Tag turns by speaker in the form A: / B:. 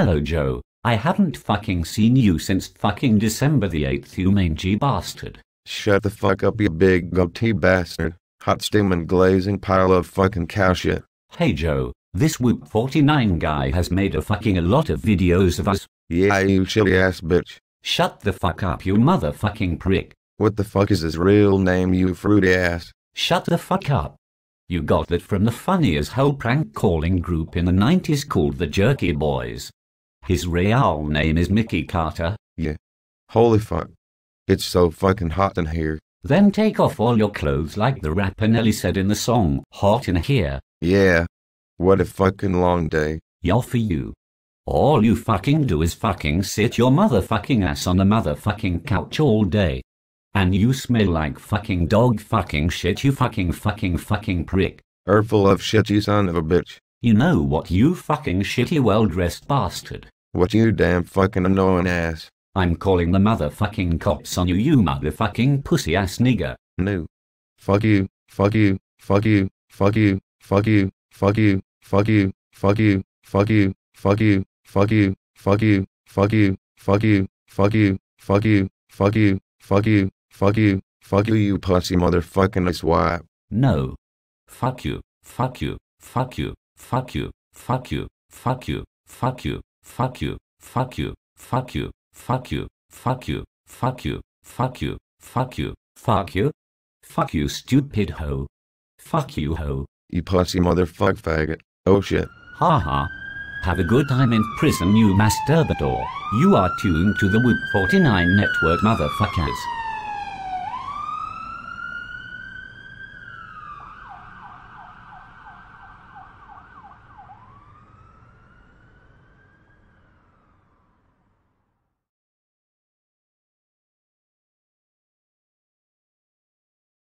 A: Hello Joe, I haven't fucking seen you since fucking December the 8th you mangy bastard.
B: Shut the fuck up, you big goatee bastard. Hot steaming glazing pile of fucking cow shit.
A: Hey Joe, this Woop 49 guy has made a fucking a lot of videos of us.
B: Yeah, you shitty ass bitch.
A: Shut the fuck up you motherfucking prick.
B: What the fuck is his real name, you fruity ass?
A: Shut the fuck up. You got that from the funniest hell prank calling group in the 90s called the Jerky Boys. His real name is Mickey Carter.
B: Yeah. Holy fuck. It's so fucking hot in here.
A: Then take off all your clothes like the rapper Nelly said in the song, Hot in Here.
B: Yeah. What a fucking long day.
A: Y'all for you. All you fucking do is fucking sit your motherfucking ass on the motherfucking couch all day. And you smell like fucking dog fucking shit you fucking fucking fucking prick.
B: Full of shit, you son of a bitch.
A: You know what you fucking shitty well dressed bastard.
B: What you damn fucking annoying ass.
A: I'm calling the motherfucking cops on you you motherfucking pussy ass nigger.
B: No. Fuck you, fuck you, fuck you, fuck you, fuck you, fuck you, fuck you, fuck you, fuck you, fuck you, fuck you, fuck you, fuck you, fuck you, fuck you, fuck you, fuck you, fuck you, fuck you, fuck you, you pussy motherfucking swat.
A: No. Fuck you, fuck you, fuck you, fuck you, fuck you, fuck you, fuck you, fuck you, fuck you, fuck you, fuck you, fuck you, fuck you, fuck you, fuck you, fuck you, fuck you stupid hoe. Fuck you hoe.
B: You pussy motherfuck faggot. Oh shit.
A: Ha ha. Have a good time in prison you masturbator. You are tuned to the Woop 49 network motherfuckers.